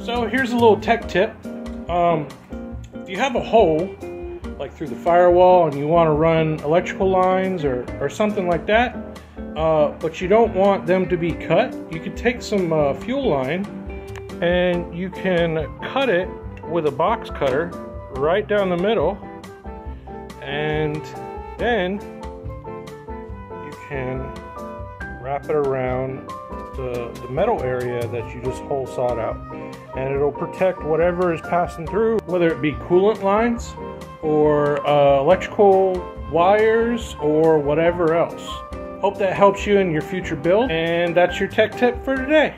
So here's a little tech tip. Um, if you have a hole, like through the firewall, and you want to run electrical lines or, or something like that, uh, but you don't want them to be cut, you can take some uh, fuel line and you can cut it with a box cutter right down the middle and then you can wrap it around the, the metal area that you just hole sawed out. And it'll protect whatever is passing through whether it be coolant lines or uh, electrical wires or whatever else. Hope that helps you in your future build and that's your tech tip for today